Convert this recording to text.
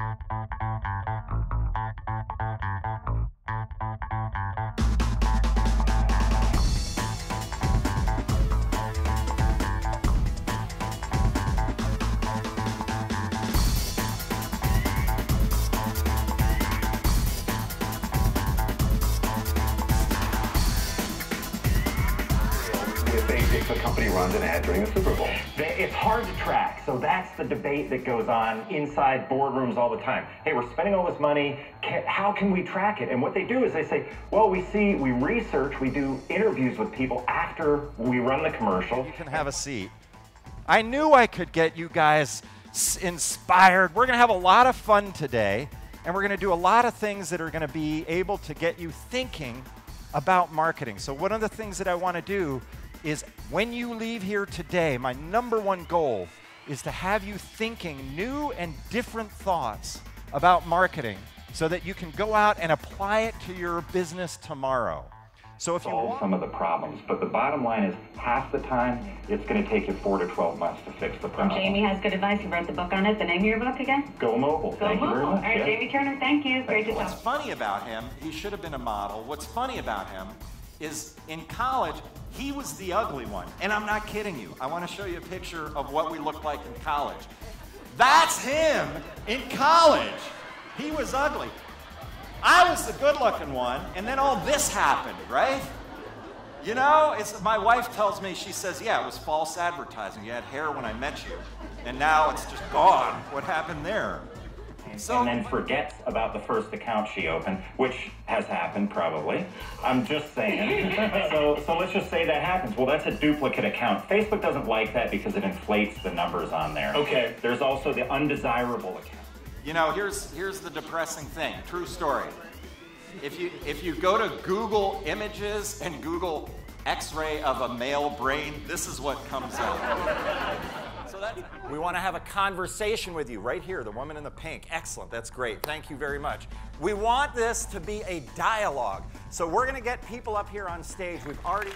if, a, if a company runs an ad during the Super Bowl. It's hard to track. So that's the debate that goes on inside boardrooms all the time. Hey, we're spending all this money. Can, how can we track it? And what they do is they say, well, we see, we research, we do interviews with people after we run the commercial. You can have a seat. I knew I could get you guys inspired. We're going to have a lot of fun today, and we're going to do a lot of things that are going to be able to get you thinking about marketing. So, one of the things that I want to do is when you leave here today, my number one goal is to have you thinking new and different thoughts about marketing so that you can go out and apply it to your business tomorrow. So, if you solve some of the problems. But the bottom line is half the time it's going to take you four to 12 months to fix the problem. Jamie has good advice. He wrote the book on it. The name of your book again? Go mobile. Go Thank you very mobile. much. All right, Yeah. Jamie Turner, thank you. Great to What's talk. funny about him, he should have been a model. What's funny about him is in college, he was the ugly one. And I'm not kidding you. I want to show you a picture of what we looked like in college. That's him in college. He was ugly. I was the good looking one, and then all this happened, right? You know, it's, my wife tells me, she says, yeah, it was false advertising. You had hair when I met you, and now it's just gone. What happened there? So, and then forgets about the first account she opened, which has happened probably. I'm just saying. so, so let's just say that happens. Well, that's a duplicate account. Facebook doesn't like that because it inflates the numbers on there. Okay. There's also the undesirable account. You know, here's here's the depressing thing. True story. If you if you go to Google Images and Google X-ray of a male brain, this is what comes up. We want to have a conversation with you right here, the woman in the pink. Excellent. That's great. Thank you very much. We want this to be a dialogue. So we're going to get people up here on stage. We've already